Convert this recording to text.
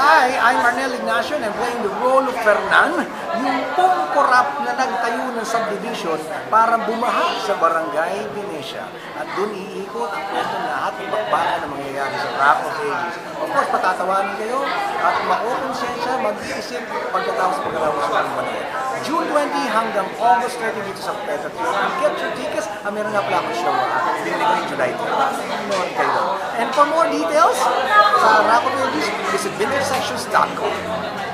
Hi, I'm Arnel Ignacio and I'm playing the role of Fernan, yung pong korap na nagtayo ng subdivision para bumaha sa barangay Venecia. At doon iikot ang kwento ng lahat ng bakbakan na mangyayari sa Rock of Ages. Of course, patatawanin kayo at makukonsensya, mag-iisip pagkatapos pagkatapos ng manood. June 20 hanggang August 30 dito sa Peta Theater. Get your tickets. Ah, meron nga pala akong show. Ah, Binili ko yung July 10. Noon kayo. And for more details, sa Rock of Ages, visit vintersections.com.